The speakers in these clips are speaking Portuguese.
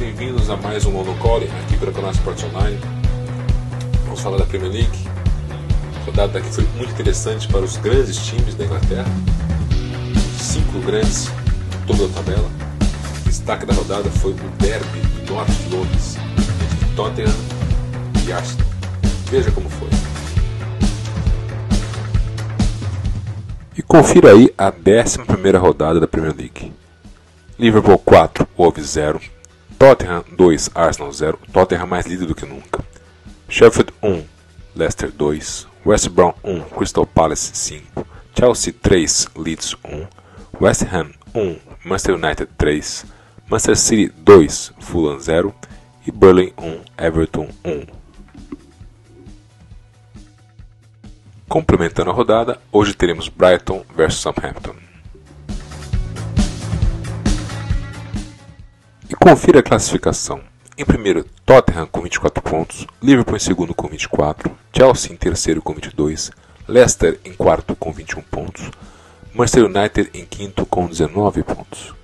bem-vindos a mais um Monocole aqui pelo canal Sports Online. Vamos falar da Premier League. A rodada que foi muito interessante para os grandes times da Inglaterra. Cinco grandes no topo da tabela. O destaque da rodada foi o derby do North Londres entre Tottenham e Arsenal. Veja como foi. E confira aí a 11 rodada da Premier League. Liverpool 4, Wolves 0, Tottenham 2, Arsenal 0, Tottenham mais líder do que nunca. Sheffield 1, Leicester 2, West Brom 1, Crystal Palace 5, Chelsea 3, Leeds 1, West Ham 1, Manchester United 3, Manchester City 2, Fulham 0 e Burnley 1, Everton 1. Complementando a rodada, hoje teremos Brighton vs Southampton. Confira a classificação. Em primeiro, Tottenham com 24 pontos, Liverpool em segundo com 24, Chelsea em terceiro com 22, Leicester em quarto com 21 pontos, Manchester United em quinto com 19 pontos.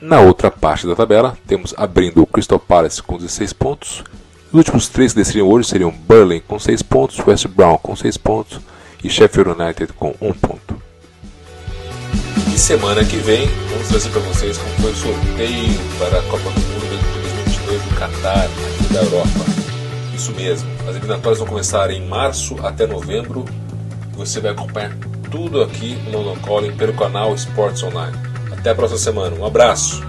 Na outra parte da tabela, temos abrindo o Crystal Palace com 16 pontos. Os últimos três que desceriam hoje seriam Burnley com 6 pontos, West Brom com 6 pontos e Sheffield United com 1 ponto. E semana que vem vamos trazer para vocês como foi o sorteio para a Copa do Mundo de 2022 no Qatar, aqui da Europa. Isso mesmo, as eliminatórias vão começar em março até novembro. Você vai acompanhar tudo aqui no Monocalling pelo canal Esportes Online. Até a próxima semana, um abraço!